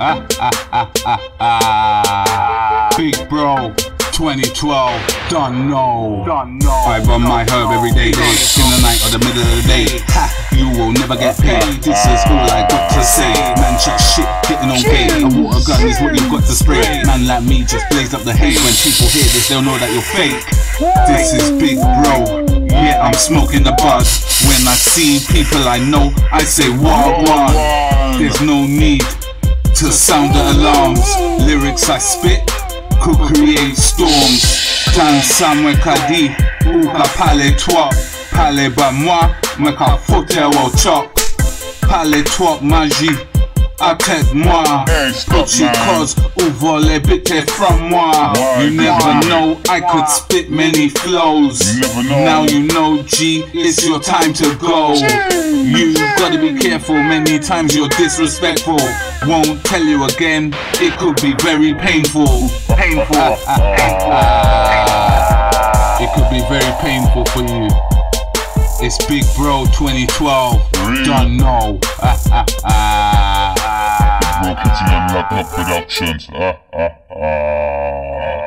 Ah, ah, ah, ah, ah. Big bro, 2012, done no. know. Don't. I run my herb every day, day, in the night or the middle of the day. Ha, you will never get paid. This is all I got to say. Man, chat shit, getting on gay. A water gun is what you've got to spray. Man like me just blaze up the hate. When people hear this, they'll know that you're fake. This is big bro. Yeah, I'm smoking the bud. When I see people I know, I say what what. There's no need to sound the alarms. Lyrics I spit could create storms. Tan Samuel Kadi, ou ka pale toi. Pale ba moi, me ka fote au chop. Pale toi magie, tête moi. Hey, stop, Gucci man. cause ouvre les bits from moi. You never know, I could spit many flows. You never know. Now you know, G, it's your time to go. You gotta be careful, many times you're disrespectful. Won't tell you again, it could be very painful. Painful. Painful. It could be very painful for you. It's Big Bro 2012. Really? Don't know. Bro Kitchen and Laptop Productions. Ah, ah, ah.